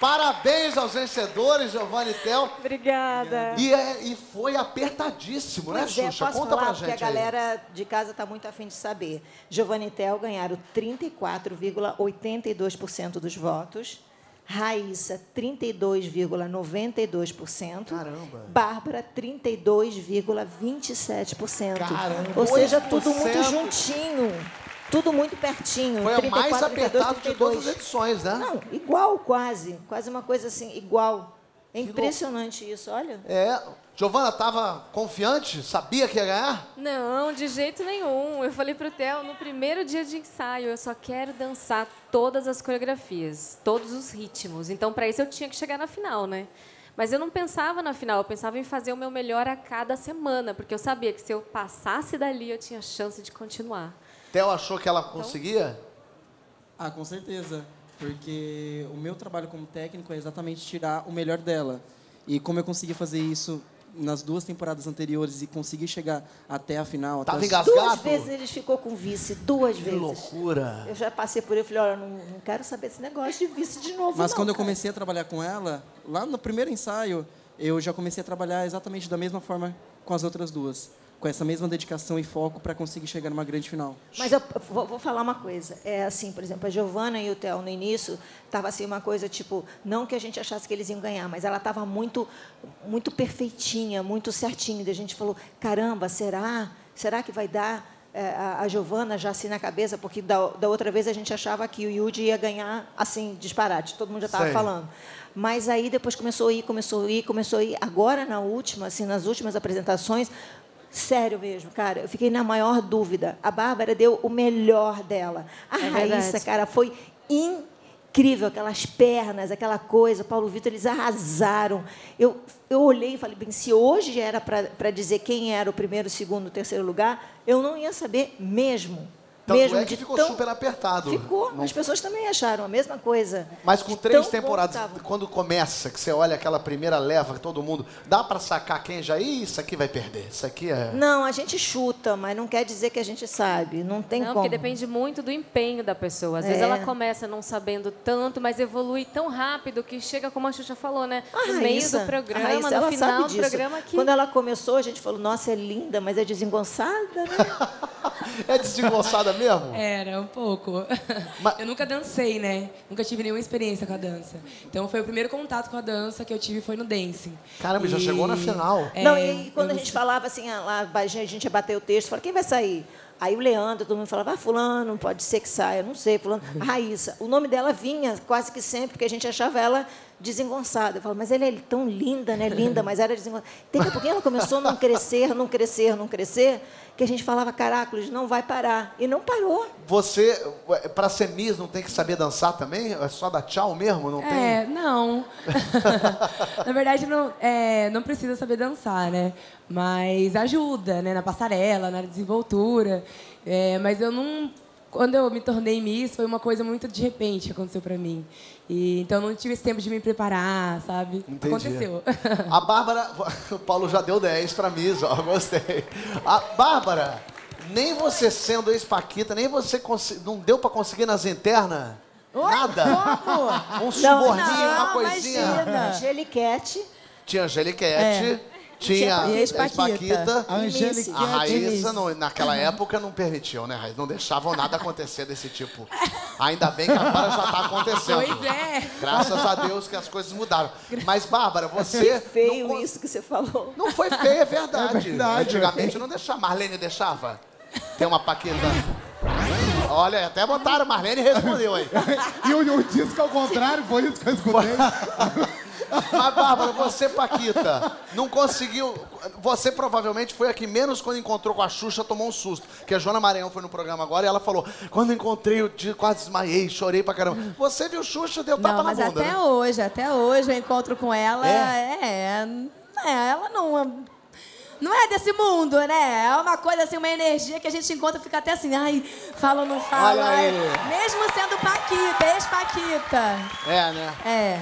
Parabéns aos vencedores, Giovanni Tel. Obrigada. E, é- e foi apertadíssimo, né, Pois é, Xuxa? posso Conta falar, pra porque gente a aí. galera de casa está muito afim de saber. Giovanni e Tel ganharam 34,82% dos votos. Raíssa, 32,92%. Caramba. Bárbara, 32,27%. Caramba. Ou seja, tudo 2%. muito juntinho. Tudo muito pertinho. Foi o mais 34, apertado de 32. todas as edições, né? Não, igual quase. Quase uma coisa assim, igual. É impressionante isso, olha. É. Giovana, tava confiante? Sabia que ia ganhar? Não, de jeito nenhum. Eu falei pro Theo, no primeiro dia de ensaio, eu só quero dançar todas as coreografias, todos os ritmos. Então, para isso, eu tinha que chegar na final, né? Mas eu não pensava na final, eu pensava em fazer o meu melhor a cada semana, porque eu sabia que se eu passasse dali, eu tinha chance de continuar. Theo achou que ela conseguia? Ah, com certeza. Porque o meu trabalho como técnico é exatamente tirar o melhor dela. E como eu consegui fazer isso nas duas temporadas anteriores e consegui chegar até a final... Tava até as-? Duas vezes ele ficou com vice, duas Que vezes. loucura. Eu já passei por ele e falei, olha, não, não quero saber esse negócio de vice de novo, Mas não, quando eu cara. comecei a trabalhar com ela, lá no primeiro ensaio, eu já comecei a trabalhar exatamente da mesma forma com as outras duas. Com essa mesma dedicação e foco para conseguir chegar numa grande final. Mas eu vou, vou falar uma coisa. É assim, por exemplo, a Giovana e o Theo no início tava assim uma coisa tipo, não que a gente achasse que eles iam ganhar, mas ela estava muito muito perfeitinha, muito certinha. E a gente falou, caramba, será? Será que vai dar? É, a, a Giovana já assim na cabeça, porque da, da outra vez a gente achava que o Yudi ia ganhar assim, disparate, todo mundo já estava falando. Mas aí depois começou a ir, começou a ir, começou a ir. Agora, na última, assim, nas últimas apresentações, sério mesmo, cara, eu fiquei na maior dúvida. A Bárbara deu o melhor dela. A É Raíssa, verdade. cara, foi incrível, aquelas pernas, aquela coisa. Paulo Vitor, eles arrasaram. Eu, eu olhei e falei, bem, se hoje era para dizer quem era o primeiro, o segundo, o terceiro lugar, eu não ia saber mesmo. Tanto mesmo é que ficou tão- super apertado. Ficou. Não As pessoas também acharam a mesma coisa. Mas com três temporadas, quando começa, que você olha aquela primeira leva, todo mundo, dá pra sacar quem já, Ih, isso aqui vai perder, isso aqui é... Não, a gente chuta, mas não quer dizer que a gente sabe. Não tem Não, como. porque depende muito do empenho da pessoa. Às vezes É. ela começa não sabendo tanto, mas evolui tão rápido que chega, como a Xuxa falou, né? A No meio do programa, Raíssa, no ela final sabe do disso. programa que. Quando ela começou, a gente falou, nossa, é linda, mas é desengonçada, né? É desengonçada mesmo? Era, um pouco. Mas- Eu nunca dancei, né? Nunca tive nenhuma experiência com a dança. Então foi o primeiro contato com a dança que eu tive foi no dancing. Caramba, já chegou na final. É, não, e quando a gente falava assim, ah, lá, a gente ia bater o texto, falava, quem vai sair? Aí o Leandro, todo mundo falava, ah, fulano, pode ser que saia, não sei, fulano. A Raíssa, o nome dela vinha quase que sempre, porque a gente achava ela desengonçada. Eu falava, mas ela é tão linda, né? Linda, mas era desengonçada. Daqui a pouquinho ela começou a não crescer, não crescer, não crescer, que a gente falava, caracoles, não vai parar. E não parou. Você, pra ser Miss, não tem que saber dançar também? É só dar tchau mesmo? Não tem? É, não. na verdade, não, é, não precisa saber dançar, né? Mas ajuda, né? Na passarela, na desenvoltura. É, mas eu não... Quando eu me tornei Miss, foi uma coisa muito de repente que aconteceu pra mim. E, então, eu não tive esse tempo de me preparar, sabe? Entendi. Aconteceu. A Bárbara, o Paulo já deu 10 pra Miss, ó, gostei. A Bárbara, nem você sendo ex-paquita, nem você não deu pra conseguir nas internas? Nada? Um suborninho, uma coisinha? Imagina. Angeliquete. Tinha Angeliquete, tinha Tinha a ex-paquita. A Angélica A Raíssa, não- naquela época, não permitiam, né, Raíssa? Não deixavam nada acontecer desse tipo. Ainda bem que agora já tá acontecendo. Pois é. Graças a Deus que as coisas mudaram. Mas, Bárbara, você... Feio não, isso que você falou. não foi feio, é verdade. É verdade, Antigamente não deixava. Marlene deixava? Tem uma paquita. Olha, até botaram, Marlene respondeu aí. E eu disse que ao contrário, foi isso que eu escutei. Mas, Bárbara, você, Paquita, não conseguiu. Você provavelmente foi a que menos, quando encontrou com a Xuxa, tomou um susto. Que a Joana Maranhão foi no programa agora e ela falou: quando encontrei, eu quase desmaiei, chorei pra caramba. Você viu Xuxa, deu tapa Não, mas na bunda. até né? hoje, até hoje eu encontro com ela. É? É, é, ela não. Não é desse mundo, né? É uma coisa assim, uma energia que a gente encontra e fica até assim, ai, fala ou não fala. Ai. Mesmo sendo Paquita, ex-Paquita. É, né? É.